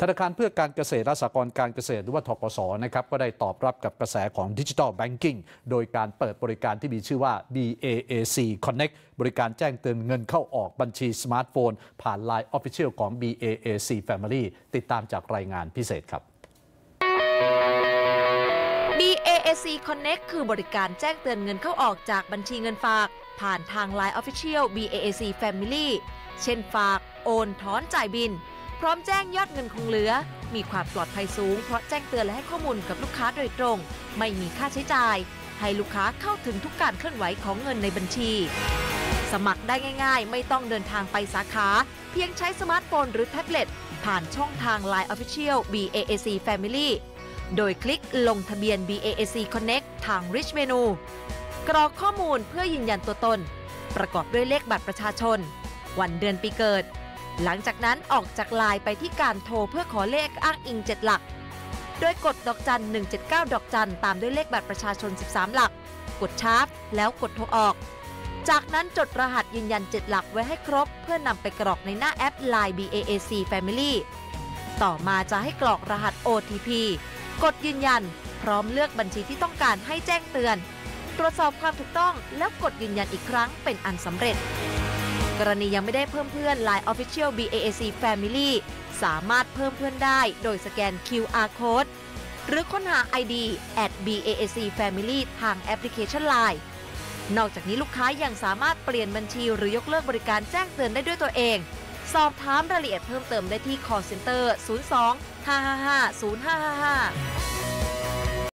ธนาคารเพื่อการเกษตรและสหกรณ์การเกษตรหรือว่าทกสนะครับก็ได้ตอบรับกับกระแสของดิจิทัลแบงกิ้งโดยการเปิดบริการที่มีชื่อว่า BAAC Connect บริการแจ้งเตือนเงินเข้าออกบัญชีสมาร์ทโฟน ผ่าน Line Official ของ BAAC Family ติดตามจากรายงานพิเศษครับ BAAC Connect คือบริการแจ้งเตือนเงินเข้าออกจากบัญชีเงินฝาก ผ่านทาง Line Official BAAC Family เช่นฝาก โอน ถอนจ่ายบิน พร้อมแจ้งยอดเงินคงเหลือ มีความปลอดภัยสูง เพราะแจ้งเตือนและให้ข้อมูลกับลูกค้าโดยตรง ไม่มีค่าใช้จ่าย ให้ลูกค้าเข้าถึงทุกการเคลื่อนไหวของเงินในบัญชี สมัครได้ง่าย ๆ ไม่ต้องเดินทางไปสาขา เพียงใช้สมาร์ทโฟนหรือแท็บเล็ตผ่านช่องทาง Line Official BAAC Family โดยคลิกลงทะเบียน BAAC Connect ทาง Rich Menu กรอกข้อมูลเพื่อยืนยันตัวตน ประกอบด้วยเลขบัตรประชาชน วันเดือนปีเกิด หลังจากนั้นออกจากไลน์ไปที่การโทรเพื่อขอเลขอ้างอิง 7 หลัก โดยกดดอกจัน 179 ดอกจัน ตามด้วยเลขบัตรประชาชน 13 หลัก กดชาร์จแล้วกดโทรออก จากนั้นจดรหัสยืนยัน 7 หลักไว้ให้ครบ เพื่อนำไปกรอกในหน้าแอป Line BAAC Family ต่อมาจะให้กรอกรหัส OTP กดยืนยัน พร้อมเลือกบัญชีที่ต้องการให้แจ้งเตือน ตรวจสอบความถูกต้องแล้วกดยืนยันอีกครั้งเป็นอันสำเร็จ กรณียังไม่ได้เพิ่มเพื่อน Line Official BAAC Family สามารถเพิ่มเพื่อนได้โดยสแกน QR Code หรือค้นหา ID at BAAC Family ทางแอปพลิเคชัน Line นอกจากนี้ลูกค้ายังสามารถเปลี่ยนบัญชีหรือยกเลิกบริการแจ้งเตือนได้ด้วยตัวเอง สอบถามรายละเอียดเพิ่มเติมได้ที่ call center 02 555 0555